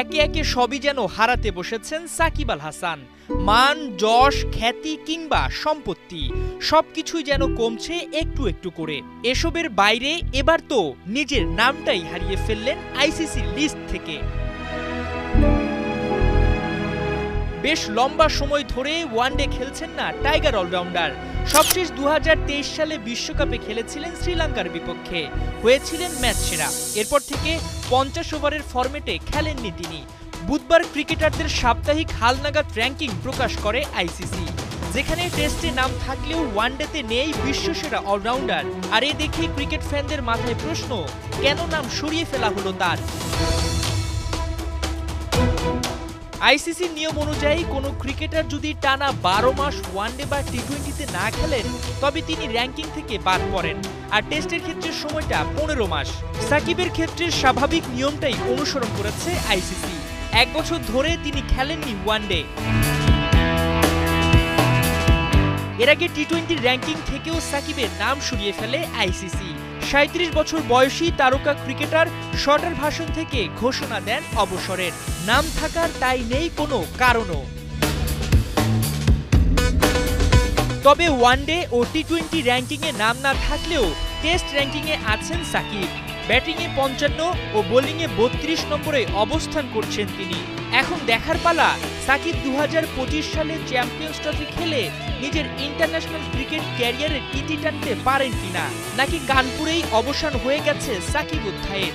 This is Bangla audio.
একে একে সবই যেন হারাতে বসেছেন সাকিব আল হাসান। মান, যশ, খ্যাতি কিংবা সম্পত্তি, সবকিছুই যেন কমছে একটু একটু করে। এসবের বাইরে এবার তো নিজের নামটাই হারিয়ে ফেললেন আইসিসি লিস্ট থেকে। বেশ লম্বা সময় ধরে ওয়ানডে খেলছেন না টাইগার অলরাউন্ডার। সবশেষ দু হাজার তেইশ সালে বিশ্বকাপে খেলেছিলেন শ্রীলঙ্কার বিপক্ষে। হয়েছিলেন ম্যাচ সেরা। এরপর থেকে পঞ্চাশ ওভারের ফরম্যাটে খেলেননি তিনি। বুধবার ক্রিকেটারদের সাপ্তাহিক হালনাগাদ র্যাঙ্কিং প্রকাশ করে আইসিসি। যেখানে টেস্টে নাম থাকলেও ওয়ানডেতে নেই বিশ্বসেরা অলরাউন্ডার। আর এ দেখে ক্রিকেট ফ্যানদের মাথায় প্রশ্ন, কেন নাম সরিয়ে ফেলা হলো তার? আইসিসির নিয়ম অনুযায়ী কোনো ক্রিকেটার যদি টানা বারো মাস ওয়ানডে বা টি টোয়েন্টিতে না খেলেন, তবে তিনি র্যাঙ্কিং থেকে বাদ পড়েন। আর টেস্টের ক্ষেত্রে সময়টা পনেরো মাস। সাকিবের ক্ষেত্রে স্বাভাবিক নিয়মটাই অনুসরণ করেছে আইসিসি। এক বছর ধরে তিনি খেলেননি ওয়ানডে এর আগে টি টোয়েন্টির র্যাঙ্কিং থেকেও সাকিবের নাম সরিয়ে ফেলে আইসিসি। সাঁত্রিশ বছর বয়সী তারকা ক্রিকেটার শর্টার ভাষণ থেকে ঘোষণা দেন অবসরের। নাম থাকার তাই নেই কোনো কারণও। তবে ওয়ানডে ও টি টোয়েন্টি র্যাঙ্কিংয়ে নাম না থাকলেও টেস্ট র্যাঙ্কিংয়ে আছেন সাকিব। ব্যাটিংয়ে পঞ্চান্ন ও বোলিংয়ে বত্রিশ নম্বরে অবস্থান করছেন তিনি। এখন দেখার পালা সাকিব দু হাজার পঁচিশ সালে চ্যাম্পিয়ন্স ট্রফি খেলে নিজের ইন্টারন্যাশনাল ক্রিকেট ক্যারিয়ারের টিটি টানতে পারেন কিনা? নাকি কানপুরেই অবসান হয়ে গেছে সাকিব অধ্যায়ের